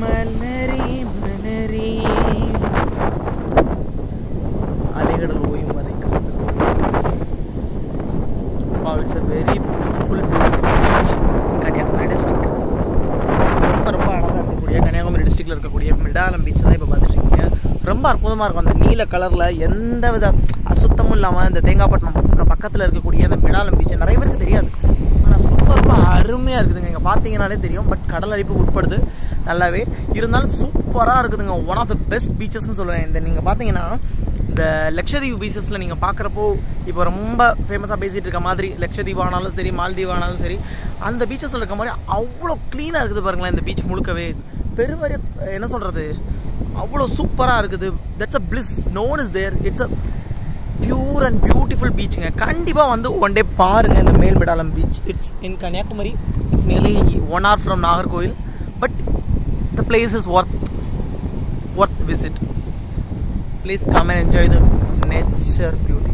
மலரே மலரே அலைகடல் ஓயும் வரை it's a very peaceful Kanyakumari district ரொம்ப ரொம்ப அழகாக இருக்கக்கூடிய கன்னியாகுமரி டிஸ்ட்ரிக்டில் இருக்கக்கூடிய மிடாலம் பீச் தான் இப்போ பார்த்துட்டு இருக்கீங்க ரொம்ப அற்புதமாக இருக்கும். அந்த நீல கலரில் எந்த வித அசுத்தமும் இல்லாமல் இந்த தேங்காய்பட்டினம் பக்க- பக்கத்தில் இருக்கக்கூடிய அந்த மிடாலம் பீச் நிறைய பேருக்கு தெரியாது. செம்மையாக இருக்குதுங்க. இங்கே பார்த்தீங்கனாலே தெரியும். பட் கடல் அரிப்பு உட்படுது. நல்லாவே. இருந்தாலும் சூப்பராக இருக்குதுங்க. ஒன் ஆஃப் த பெஸ்ட் பீச்சஸ்னு சொல்லுவேன். இந்த நீங்கள் பார்த்தீங்கன்னா இந்த லக்ஷதீப் பீச்சஸில் நீங்கள் பார்க்குறப்போ இப்போ ரொம்ப ஃபேமஸாக பேசிகிட்டு இருக்க மாதிரி லட்சதீப் ஆனாலும் சரி மால்தீவ் ஆனாலும் சரி அந்த பீச்சஸில் இருக்க மாதிரி அவ்வளோ க்ளீனாக இருக்குது பாருங்களேன் இந்த பீச் முழுக்கவே. பெருவரிய என்ன சொல்கிறது அவ்வளோ சூப்பராக இருக்குது. That's a bliss known is there it's a pure and beautiful பீச்சுங்க கண்டிப்பாக வந்து ஒன் டே பாருங்கள் இந்த Melmidalam beach it's in Kanyakumari it's nearly one hour from Nagercoil but the place is worth worth visit please come and enjoy the nature beauty